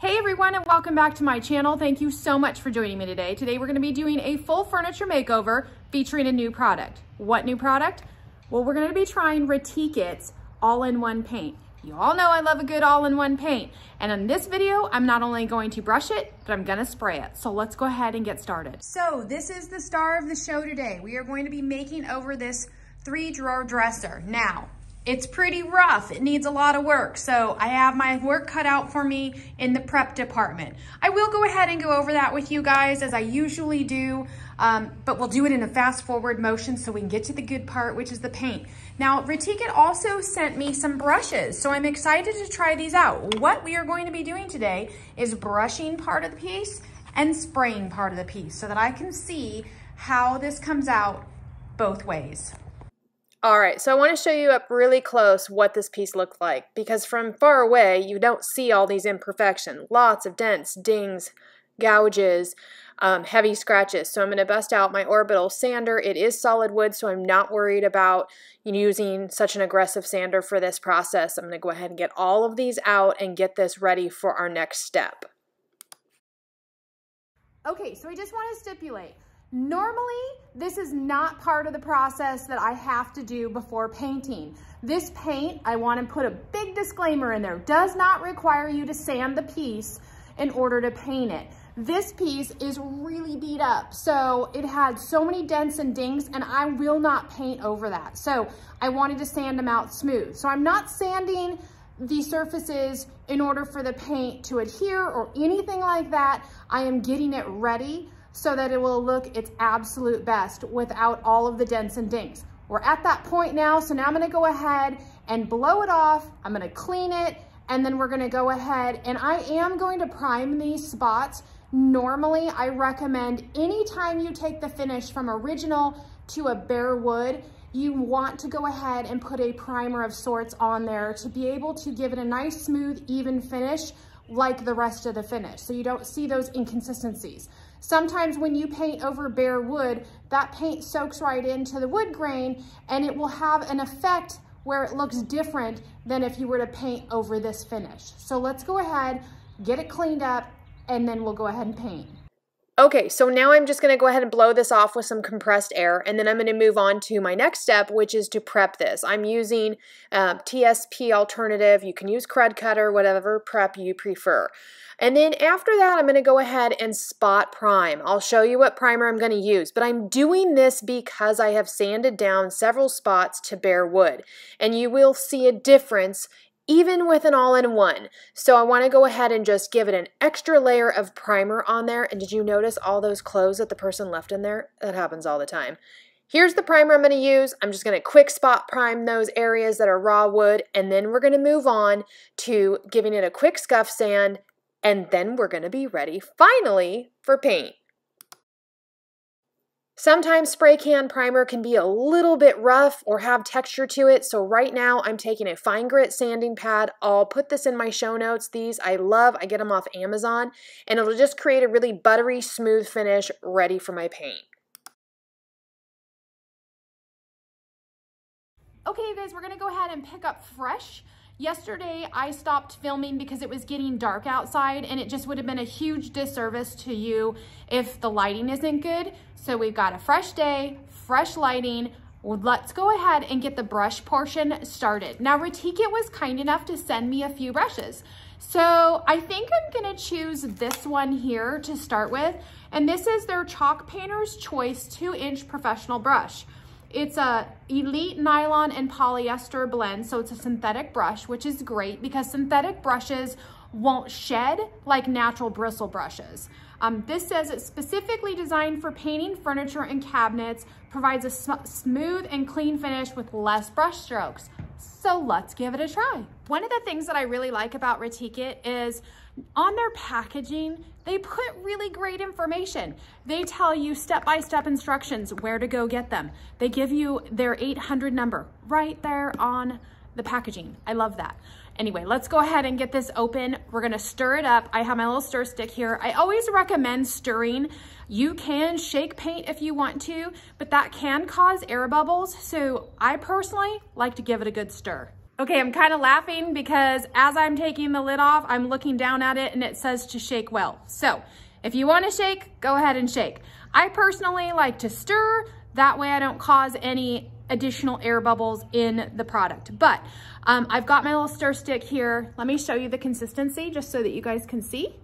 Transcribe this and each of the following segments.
Hey everyone and welcome back to my channel. Thank you so much for joining me today. Today we're gonna be doing a full furniture makeover featuring a new product. What new product? Well, we're gonna be trying Retique It's all-in-one paint. You all know I love a good all-in-one paint. And in this video, I'm not only going to brush it, but I'm gonna spray it. So let's go ahead and get started. So this is the star of the show today. We are going to be making over this three drawer dresser. Now, it's pretty rough. It needs a lot of work. So I have my work cut out for me in the prep department. I will go ahead and go over that with you guys as I usually do, um, but we'll do it in a fast forward motion so we can get to the good part, which is the paint. Now, Retique It also sent me some brushes, so I'm excited to try these out. What we are going to be doing today is brushing part of the piece and spraying part of the piece so that I can see how this comes out both ways. All right, so I want to show you up really close what this piece looked like because from far away you don't see all these imperfections. Lots of dents, dings, gouges, um, heavy scratches. So I'm going to bust out my orbital sander. It is solid wood, so I'm not worried about using such an aggressive sander for this process. I'm going to go ahead and get all of these out and get this ready for our next step. Okay, so I just want to stipulate. Normally, this is not part of the process that I have to do before painting. This paint, I want to put a big disclaimer in there, does not require you to sand the piece in order to paint it. This piece is really beat up. So it had so many dents and dings and I will not paint over that. So I wanted to sand them out smooth. So I'm not sanding the surfaces in order for the paint to adhere or anything like that. I am getting it ready so that it will look its absolute best without all of the dents and dings. We're at that point now, so now I'm gonna go ahead and blow it off. I'm gonna clean it, and then we're gonna go ahead, and I am going to prime these spots. Normally, I recommend anytime you take the finish from original to a bare wood, you want to go ahead and put a primer of sorts on there to be able to give it a nice, smooth, even finish like the rest of the finish. So you don't see those inconsistencies. Sometimes when you paint over bare wood, that paint soaks right into the wood grain and it will have an effect where it looks different than if you were to paint over this finish. So let's go ahead, get it cleaned up, and then we'll go ahead and paint. Okay, so now I'm just going to go ahead and blow this off with some compressed air, and then I'm going to move on to my next step, which is to prep this. I'm using uh, TSP alternative. You can use Krud-Kutter, whatever prep you prefer. And then after that, I'm going to go ahead and spot prime. I'll show you what primer I'm going to use, but I'm doing this because I have sanded down several spots to bare wood, and you will see a difference even with an all-in-one. So I want to go ahead and just give it an extra layer of primer on there. And did you notice all those clothes that the person left in there? That happens all the time. Here's the primer I'm going to use. I'm just going to quick spot prime those areas that are raw wood, and then we're going to move on to giving it a quick scuff sand, and then we're going to be ready finally for paint. Sometimes spray can primer can be a little bit rough or have texture to it, so right now I'm taking a fine grit sanding pad. I'll put this in my show notes. These I love, I get them off Amazon, and it'll just create a really buttery, smooth finish ready for my paint. Okay, you guys, we're gonna go ahead and pick up fresh. Yesterday, I stopped filming because it was getting dark outside and it just would have been a huge disservice to you if the lighting isn't good. So we've got a fresh day, fresh lighting. Let's go ahead and get the brush portion started. Now, Retique It was kind enough to send me a few brushes. So I think I'm gonna choose this one here to start with. And this is their Chalk Painter's Choice 2-inch professional brush. It's a elite nylon and polyester blend, so it's a synthetic brush, which is great because synthetic brushes won't shed like natural bristle brushes. Um, this says it's specifically designed for painting furniture and cabinets, provides a sm smooth and clean finish with less brush strokes. So let's give it a try. One of the things that I really like about Retique It is on their packaging, they put really great information. They tell you step-by-step -step instructions where to go get them. They give you their 800 number right there on the packaging. I love that. Anyway, let's go ahead and get this open. We're gonna stir it up. I have my little stir stick here. I always recommend stirring. You can shake paint if you want to, but that can cause air bubbles. So I personally like to give it a good stir. Okay, I'm kind of laughing because as I'm taking the lid off, I'm looking down at it and it says to shake well. So if you want to shake, go ahead and shake. I personally like to stir, that way I don't cause any additional air bubbles in the product. But um, I've got my little stir stick here. Let me show you the consistency just so that you guys can see.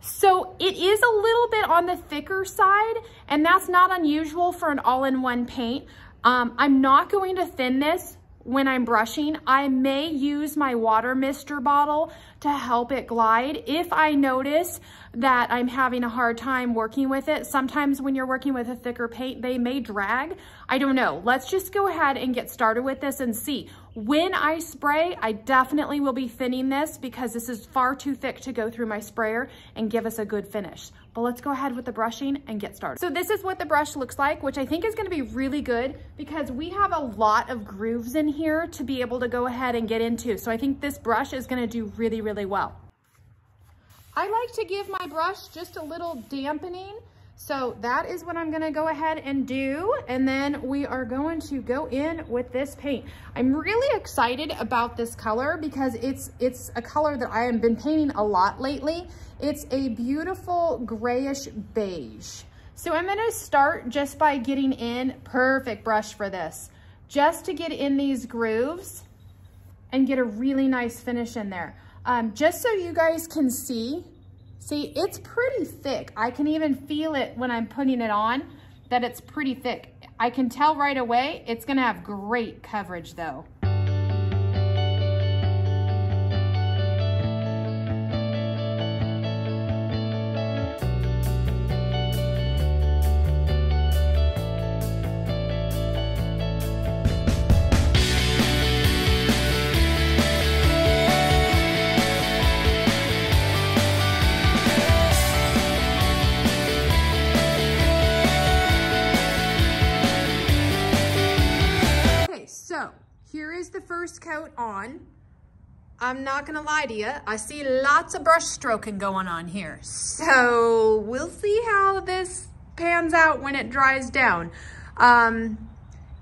So it is a little bit on the thicker side, and that's not unusual for an all-in-one paint. Um, I'm not going to thin this when I'm brushing. I may use my water mister bottle to help it glide. If I notice that I'm having a hard time working with it, sometimes when you're working with a thicker paint, they may drag. I don't know. Let's just go ahead and get started with this and see. When I spray, I definitely will be thinning this because this is far too thick to go through my sprayer and give us a good finish. But let's go ahead with the brushing and get started. So this is what the brush looks like, which I think is gonna be really good because we have a lot of grooves in here to be able to go ahead and get into. So I think this brush is gonna do really, really well. I like to give my brush just a little dampening. So that is what I'm gonna go ahead and do. And then we are going to go in with this paint. I'm really excited about this color because it's, it's a color that I have been painting a lot lately. It's a beautiful grayish beige. So I'm gonna start just by getting in, perfect brush for this, just to get in these grooves and get a really nice finish in there. Um, just so you guys can see, see, it's pretty thick. I can even feel it when I'm putting it on that it's pretty thick. I can tell right away, it's gonna have great coverage though. On, I'm not gonna lie to you, I see lots of brush stroking going on here. So we'll see how this pans out when it dries down. Um,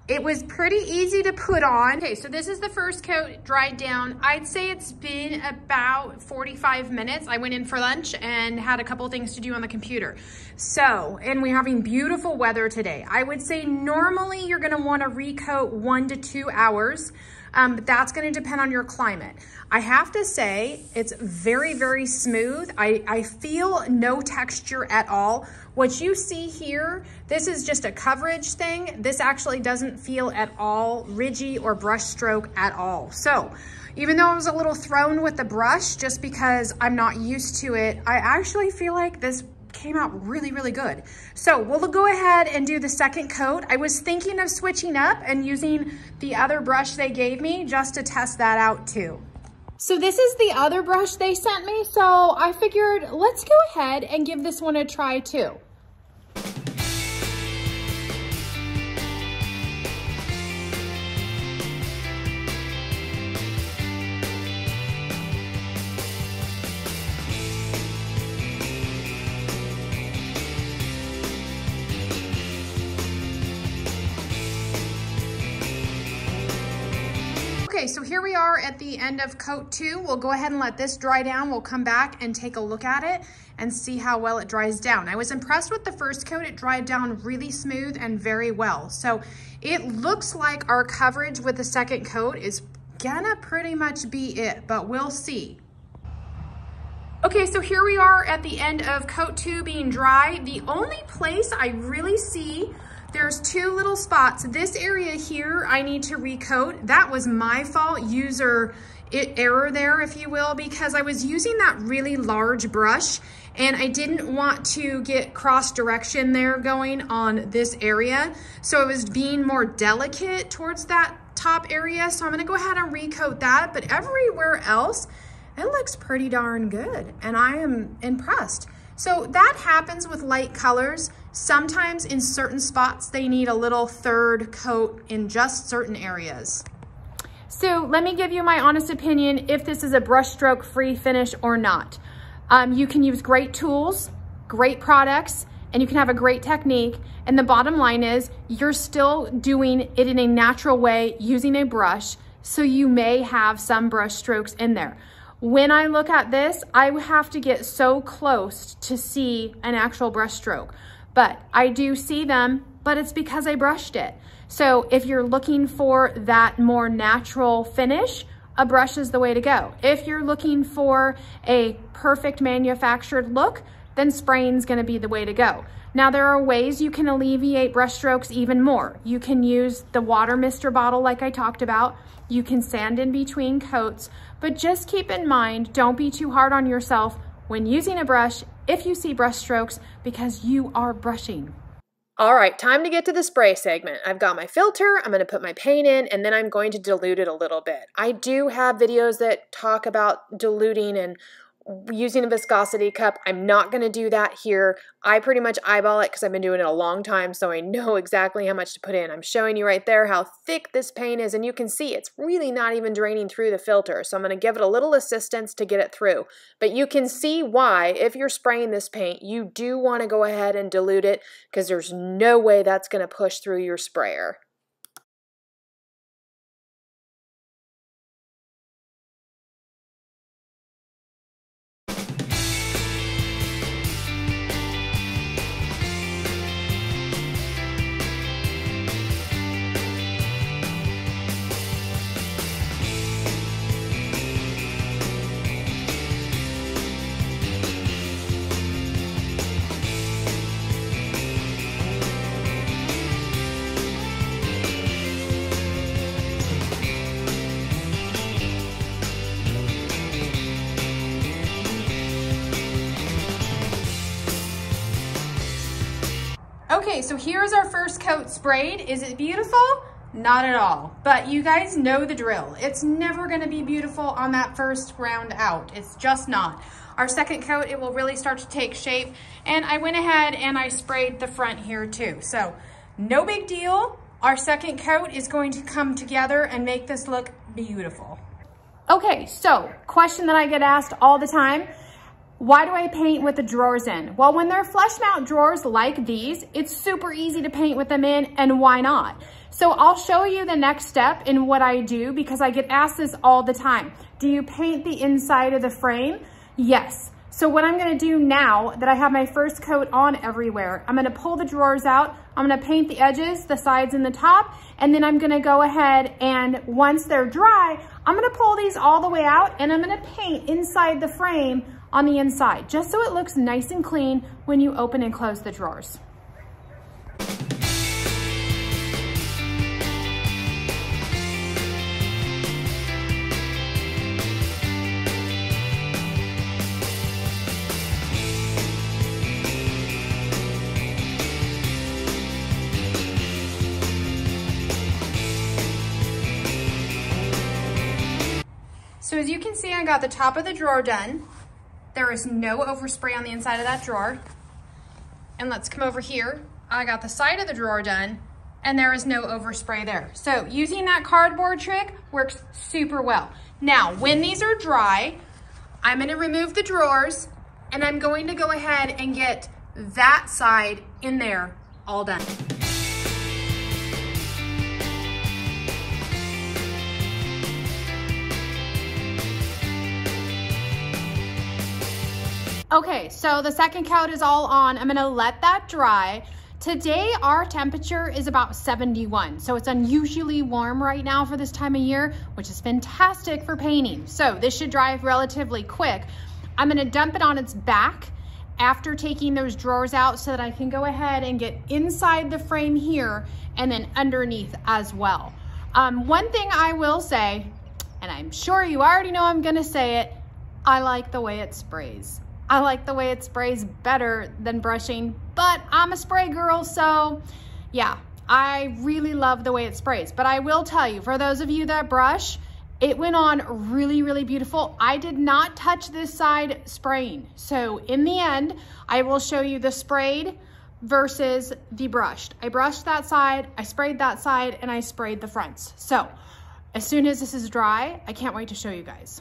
it was pretty easy to put on. Okay, so this is the first coat dried down. I'd say it's been about 45 minutes. I went in for lunch and had a couple things to do on the computer. So, and we're having beautiful weather today. I would say normally you're gonna wanna recoat one to two hours um, but that's gonna depend on your climate. I have to say, it's very, very smooth. I, I feel no texture at all. What you see here, this is just a coverage thing. This actually doesn't feel at all ridgy or brush stroke at all. So, even though I was a little thrown with the brush just because I'm not used to it, I actually feel like this came out really, really good. So we'll go ahead and do the second coat. I was thinking of switching up and using the other brush they gave me just to test that out too. So this is the other brush they sent me, so I figured let's go ahead and give this one a try too. Okay, so here we are at the end of coat two. We'll go ahead and let this dry down. We'll come back and take a look at it and see how well it dries down. I was impressed with the first coat. It dried down really smooth and very well. So it looks like our coverage with the second coat is gonna pretty much be it, but we'll see. Okay, so here we are at the end of coat two being dry. The only place I really see there's two little spots. This area here, I need to recoat. That was my fault, user error there, if you will, because I was using that really large brush and I didn't want to get cross direction there going on this area. So I was being more delicate towards that top area. So I'm gonna go ahead and recoat that, but everywhere else, it looks pretty darn good and I am impressed. So that happens with light colors. Sometimes in certain spots, they need a little third coat in just certain areas. So let me give you my honest opinion if this is a brushstroke free finish or not. Um, you can use great tools, great products, and you can have a great technique. And the bottom line is you're still doing it in a natural way using a brush. So you may have some brush strokes in there. When I look at this, I have to get so close to see an actual brush stroke. But I do see them, but it's because I brushed it. So if you're looking for that more natural finish, a brush is the way to go. If you're looking for a perfect manufactured look, then spraying's gonna be the way to go. Now there are ways you can alleviate brush strokes even more. You can use the water mister bottle like I talked about. You can sand in between coats, but just keep in mind, don't be too hard on yourself when using a brush if you see brush strokes because you are brushing. All right, time to get to the spray segment. I've got my filter, I'm gonna put my paint in, and then I'm going to dilute it a little bit. I do have videos that talk about diluting and using a viscosity cup. I'm not going to do that here. I pretty much eyeball it because I've been doing it a long time, so I know exactly how much to put in. I'm showing you right there how thick this paint is, and you can see it's really not even draining through the filter. So I'm going to give it a little assistance to get it through. But you can see why, if you're spraying this paint, you do want to go ahead and dilute it because there's no way that's going to push through your sprayer. So here's our first coat sprayed. Is it beautiful? Not at all, but you guys know the drill. It's never gonna be beautiful on that first round out. It's just not. Our second coat, it will really start to take shape. And I went ahead and I sprayed the front here too. So no big deal. Our second coat is going to come together and make this look beautiful. Okay, so question that I get asked all the time, why do I paint with the drawers in? Well, when they're flush mount drawers like these, it's super easy to paint with them in and why not? So I'll show you the next step in what I do because I get asked this all the time. Do you paint the inside of the frame? Yes. So what I'm gonna do now that I have my first coat on everywhere, I'm gonna pull the drawers out, I'm gonna paint the edges, the sides and the top, and then I'm gonna go ahead and once they're dry, I'm gonna pull these all the way out and I'm gonna paint inside the frame on the inside, just so it looks nice and clean when you open and close the drawers. So as you can see, I got the top of the drawer done. There is no overspray on the inside of that drawer. And let's come over here. I got the side of the drawer done and there is no overspray there. So using that cardboard trick works super well. Now, when these are dry, I'm gonna remove the drawers and I'm going to go ahead and get that side in there all done. Okay, so the second coat is all on. I'm gonna let that dry. Today, our temperature is about 71, so it's unusually warm right now for this time of year, which is fantastic for painting. So this should dry relatively quick. I'm gonna dump it on its back after taking those drawers out so that I can go ahead and get inside the frame here and then underneath as well. Um, one thing I will say, and I'm sure you already know I'm gonna say it, I like the way it sprays. I like the way it sprays better than brushing, but I'm a spray girl, so yeah, I really love the way it sprays. But I will tell you, for those of you that brush, it went on really, really beautiful. I did not touch this side spraying. So in the end, I will show you the sprayed versus the brushed. I brushed that side, I sprayed that side, and I sprayed the fronts. So as soon as this is dry, I can't wait to show you guys.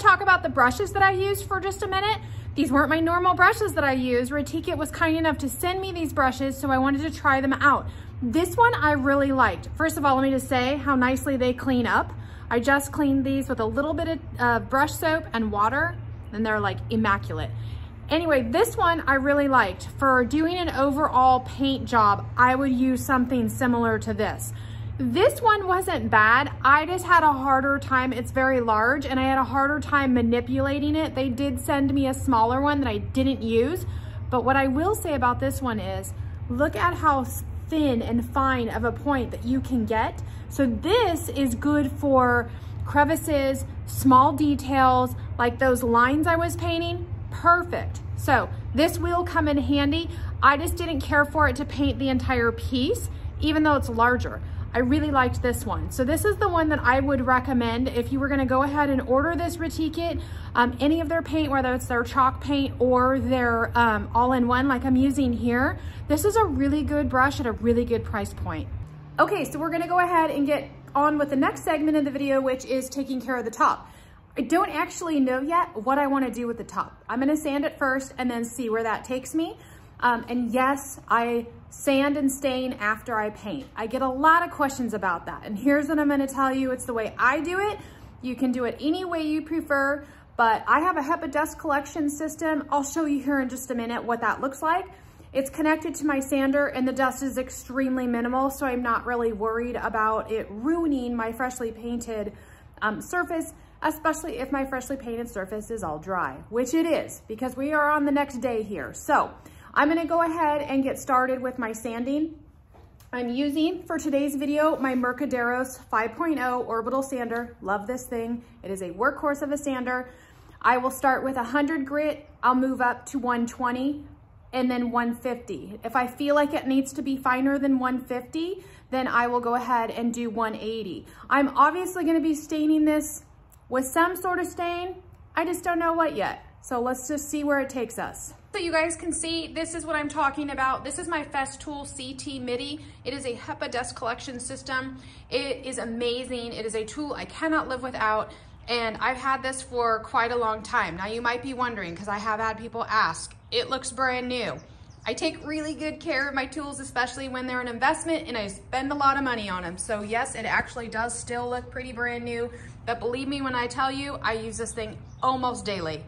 Talk about the brushes that I used for just a minute. These weren't my normal brushes that I use. Retique It was kind enough to send me these brushes, so I wanted to try them out. This one I really liked. First of all, let me just say how nicely they clean up. I just cleaned these with a little bit of uh, brush soap and water, and they're like immaculate. Anyway, this one I really liked. For doing an overall paint job, I would use something similar to this. This one wasn't bad. I just had a harder time. It's very large and I had a harder time manipulating it. They did send me a smaller one that I didn't use. But what I will say about this one is, look at how thin and fine of a point that you can get. So this is good for crevices, small details, like those lines I was painting, perfect. So this will come in handy. I just didn't care for it to paint the entire piece, even though it's larger. I really liked this one. So this is the one that I would recommend if you were gonna go ahead and order this Retique It, um, any of their paint, whether it's their chalk paint or their um, all-in-one like I'm using here. This is a really good brush at a really good price point. Okay, so we're gonna go ahead and get on with the next segment of the video, which is taking care of the top. I don't actually know yet what I wanna do with the top. I'm gonna sand it first and then see where that takes me. Um, and yes, I sand and stain after I paint. I get a lot of questions about that. And here's what I'm gonna tell you. It's the way I do it. You can do it any way you prefer, but I have a HEPA dust collection system. I'll show you here in just a minute what that looks like. It's connected to my sander and the dust is extremely minimal, so I'm not really worried about it ruining my freshly painted um, surface especially if my freshly painted surface is all dry, which it is because we are on the next day here. So I'm gonna go ahead and get started with my sanding. I'm using for today's video my Mirka Deros 5.0 orbital sander. Love this thing. It is a workhorse of a sander. I will start with 100 grit. I'll move up to 120 and then 150. If I feel like it needs to be finer than 150, then I will go ahead and do 180. I'm obviously gonna be staining this with some sort of stain. I just don't know what yet. So let's just see where it takes us. So you guys can see, this is what I'm talking about. This is my Festool CT MIDI. It is a HEPA dust collection system. It is amazing. It is a tool I cannot live without. And I've had this for quite a long time. Now you might be wondering, because I have had people ask, it looks brand new. I take really good care of my tools, especially when they're an investment and I spend a lot of money on them. So yes, it actually does still look pretty brand new. But believe me when I tell you, I use this thing almost daily.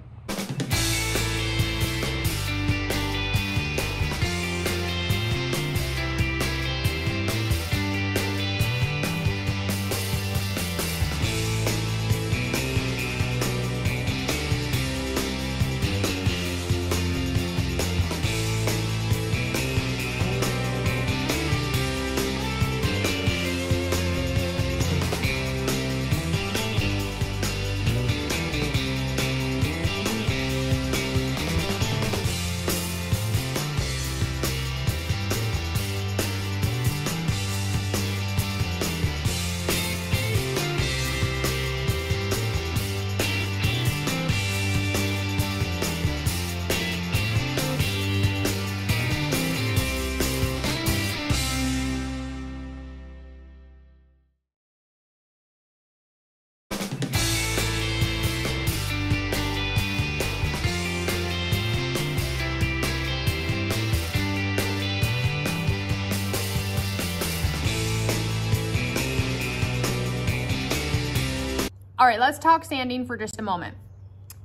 All right, let's talk sanding for just a moment.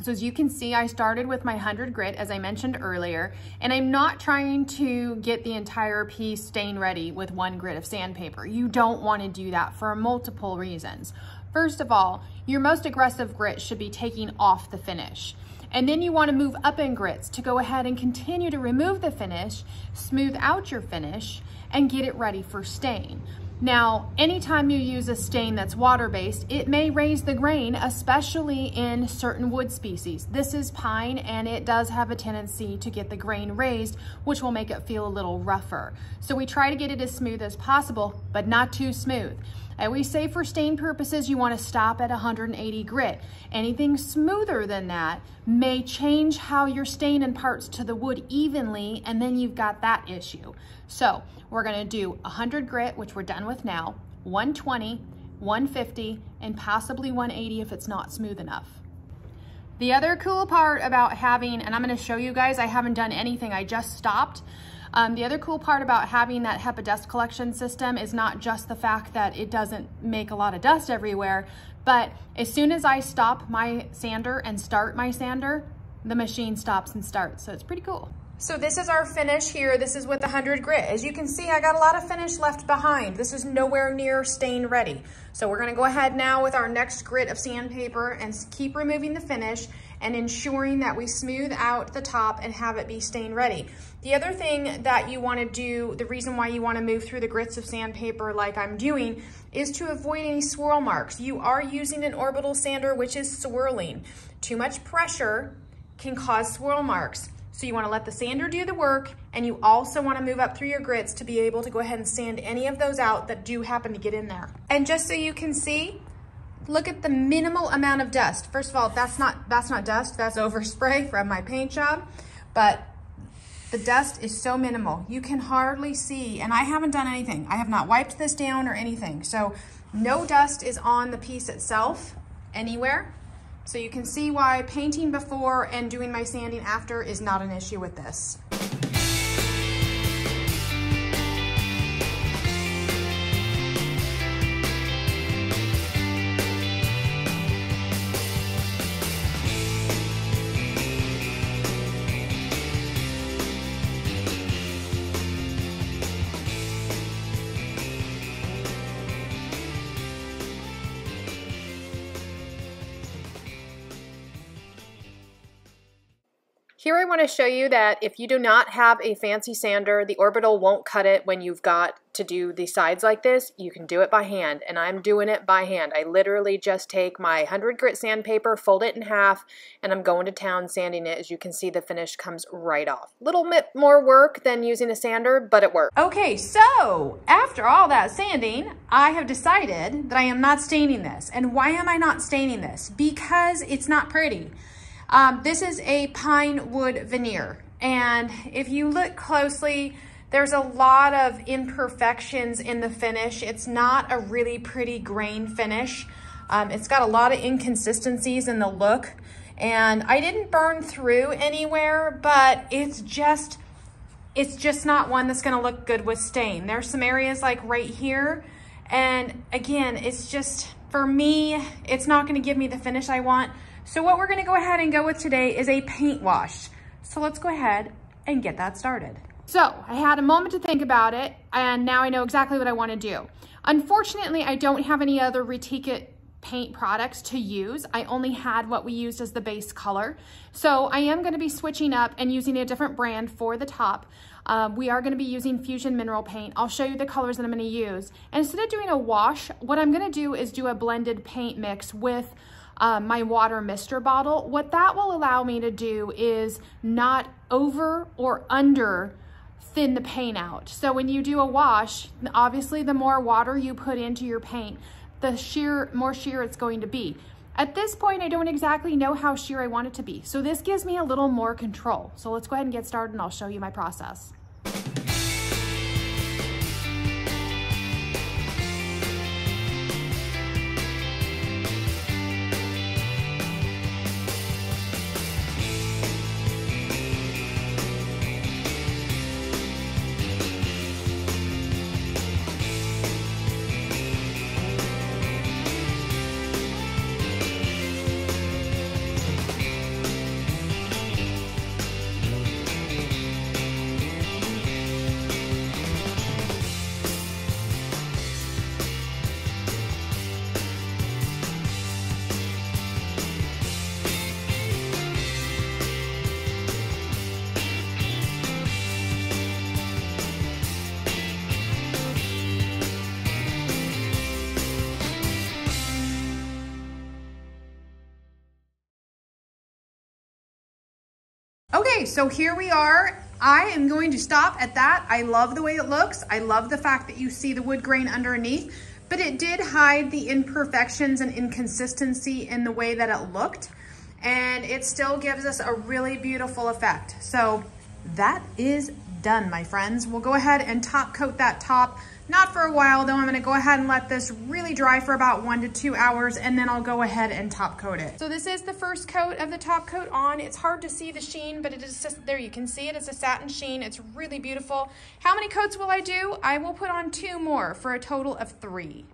So as you can see, I started with my 100 grit, as I mentioned earlier, and I'm not trying to get the entire piece stain ready with one grit of sandpaper. You don't want to do that for multiple reasons. First of all, your most aggressive grit should be taking off the finish. And then you want to move up in grits to go ahead and continue to remove the finish, smooth out your finish, and get it ready for stain. Now, anytime you use a stain that's water-based, it may raise the grain, especially in certain wood species. This is pine and it does have a tendency to get the grain raised, which will make it feel a little rougher. So we try to get it as smooth as possible, but not too smooth. Uh, I always say for stain purposes, you wanna stop at 180 grit. Anything smoother than that may change how your stain imparts to the wood evenly, and then you've got that issue. So we're gonna do 100 grit, which we're done with now, 120, 150, and possibly 180 if it's not smooth enough. The other cool part about having, and I'm gonna show you guys, I haven't done anything, I just stopped. Um, the other cool part about having that HEPA dust collection system is not just the fact that it doesn't make a lot of dust everywhere, but as soon as I stop my sander and start my sander, the machine stops and starts. So it's pretty cool. So this is our finish here. This is with the 100 grit. As you can see, I got a lot of finish left behind. This is nowhere near stain ready. So we're gonna go ahead now with our next grit of sandpaper and keep removing the finish and ensuring that we smooth out the top and have it be stain ready. The other thing that you wanna do, the reason why you wanna move through the grits of sandpaper like I'm doing, is to avoid any swirl marks. You are using an orbital sander, which is swirling. Too much pressure can cause swirl marks. So you wanna let the sander do the work and you also wanna move up through your grits to be able to go ahead and sand any of those out that do happen to get in there. And just so you can see, look at the minimal amount of dust. First of all, that's not, that's not dust, that's overspray from my paint job, but the dust is so minimal. You can hardly see, and I haven't done anything. I have not wiped this down or anything. So no dust is on the piece itself anywhere. So you can see why painting before and doing my sanding after is not an issue with this. Want to show you that if you do not have a fancy sander, the orbital won't cut it when you've got to do the sides like this. You can do it by hand, and I'm doing it by hand. I literally just take my 100 grit sandpaper, fold it in half, and I'm going to town sanding it. As you can see, the finish comes right off. Little bit more work than using a sander, but it works. Okay, so after all that sanding, I have decided that I am not staining this. And why am I not staining this? Because it's not pretty. Um, this is a pine wood veneer. And if you look closely, there's a lot of imperfections in the finish. It's not a really pretty grain finish. Um, it's got a lot of inconsistencies in the look. And I didn't burn through anywhere, but it's just, it's just not one that's gonna look good with stain. There's some areas like right here. And again, it's just, for me, it's not gonna give me the finish I want. So what we're gonna go ahead and go with today is a paint wash. So let's go ahead and get that started. So I had a moment to think about it and now I know exactly what I wanna do. Unfortunately, I don't have any other Retique paint products to use. I only had what we used as the base color. So I am gonna be switching up and using a different brand for the top. Um, we are gonna be using Fusion Mineral Paint. I'll show you the colors that I'm gonna use. Instead of doing a wash, what I'm gonna do is do a blended paint mix with um, my water mister bottle. What that will allow me to do is not over or under thin the paint out. So when you do a wash, obviously the more water you put into your paint, the sheer, more sheer it's going to be. At this point, I don't exactly know how sheer I want it to be. So this gives me a little more control. So let's go ahead and get started and I'll show you my process. Okay, so here we are. I am going to stop at that. I love the way it looks. I love the fact that you see the wood grain underneath, but it did hide the imperfections and inconsistency in the way that it looked. And it still gives us a really beautiful effect. So that is done, my friends. We'll go ahead and top coat that top Not for a while though, I'm gonna go ahead and let this really dry for about one to two hours and then I'll go ahead and top coat it. So this is the first coat of the top coat on. It's hard to see the sheen, but it is just, there you can see it, it's a satin sheen. It's really beautiful. How many coats will I do? I will put on two more for a total of three.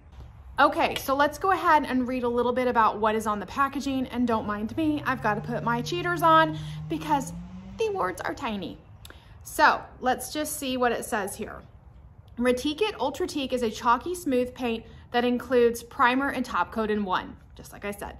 Okay, so let's go ahead and read a little bit about what is on the packaging and don't mind me, I've got to put my cheaters on because the words are tiny. So let's just see what it says here. Retique Ultratique is a chalky smooth paint that includes primer and top coat in one, just like I said.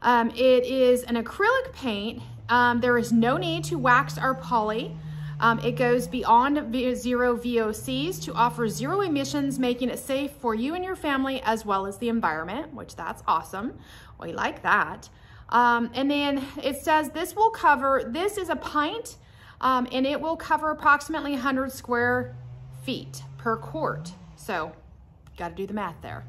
Um, it is an acrylic paint. Um, there is no need to wax or poly. Um, it goes beyond zero VOCs to offer zero emissions, making it safe for you and your family as well as the environment, which that's awesome. We like that. Um, and then it says this will cover, this is a pint, um, and it will cover approximately 100 square feet per quart. So got to do the math there.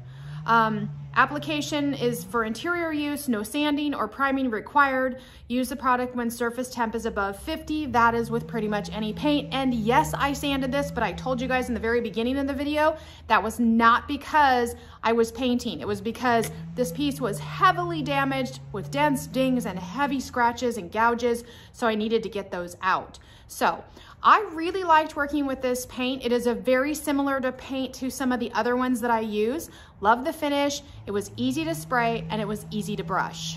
Um, application is for interior use, no sanding or priming required. Use the product when surface temp is above 50. That is with pretty much any paint. And yes, I sanded this, but I told you guys in the very beginning of the video, that was not because I was painting. It was because this piece was heavily damaged with dents, dings, and heavy scratches and gouges. So I needed to get those out. So I really liked working with this paint. It is a very similar to paint to some of the other ones that I use. Love the finish. It was easy to spray and it was easy to brush.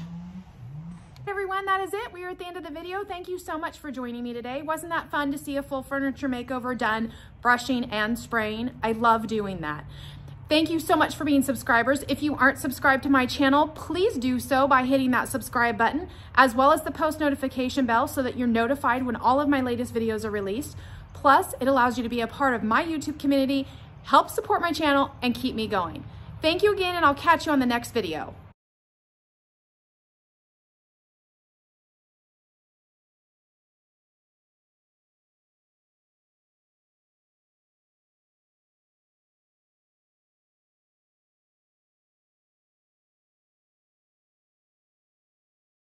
Everyone, that is it. We are at the end of the video. Thank you so much for joining me today. Wasn't that fun to see a full furniture makeover done, brushing and spraying? I love doing that. Thank you so much for being subscribers. If you aren't subscribed to my channel, please do so by hitting that subscribe button, as well as the post notification bell so that you're notified when all of my latest videos are released. Plus, it allows you to be a part of my YouTube community, help support my channel, and keep me going. Thank you again, and I'll catch you on the next video.